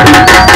Música